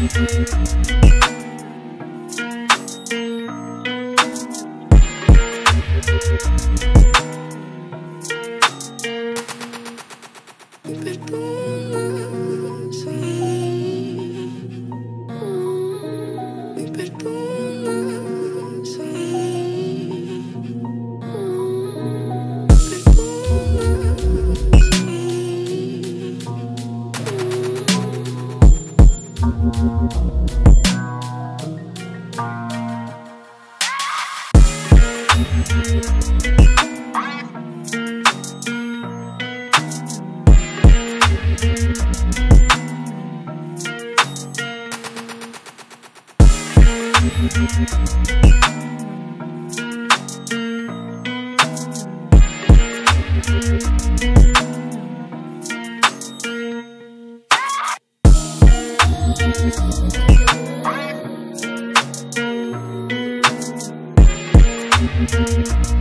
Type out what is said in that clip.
Me perdonas. Me perdonas, Thank